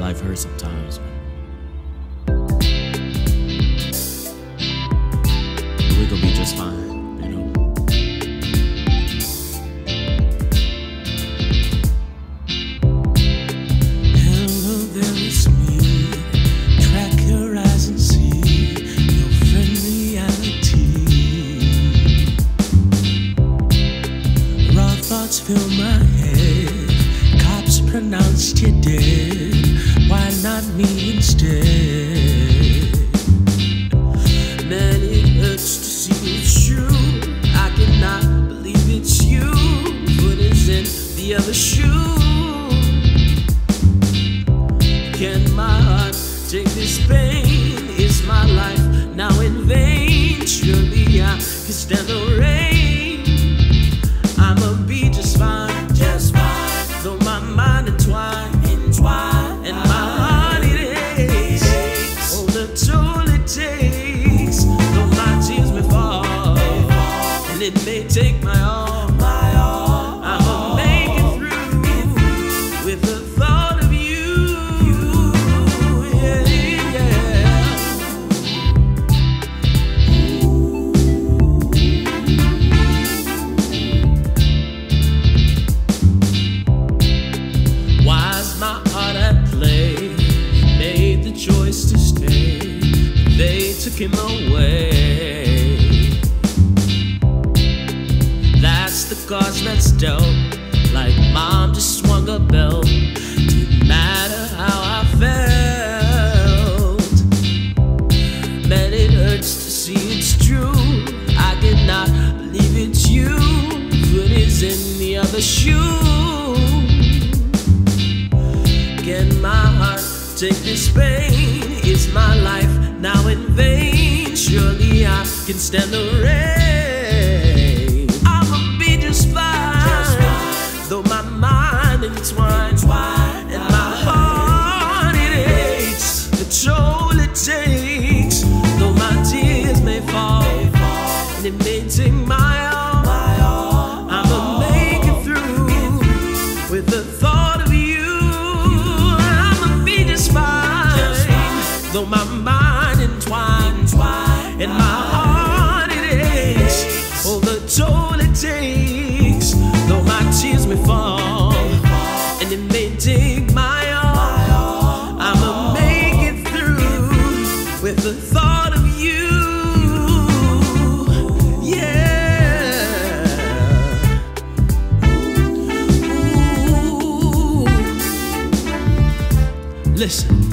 life hurts sometimes. But we gonna be just fine, you know. Hello. Track see your friendlyity. Raw thoughts fill my head. Cops pronounced you dead. The other shoe. Can my heart take this pain? Is my life now in vain? Surely I can stand the rain. I'ma be just fine, just fine. Though my mind entwined, entwined, and my heart it aches. Oh, the toll it takes. Though my tears may fall, and it may take my all, choice to stay. They took him away. That's the cards that's dealt. Like mom just swung a belt. Didn't matter how I felt. Man, it hurts to see it's true. I cannot believe it's you. Foot is in the other shoe. Can my heart take this pain? Is my life now in vain? Surely I can stand the rain. I'ma be just fine, though my mind entwined and my heart it aches. The toll it takes, though my tears may fall and it may take my and my heart it aches. Oh, the toll it takes, though my tears may fall and it may take my all. I'ma make it through with the thought of you. Yeah. Ooh. Listen.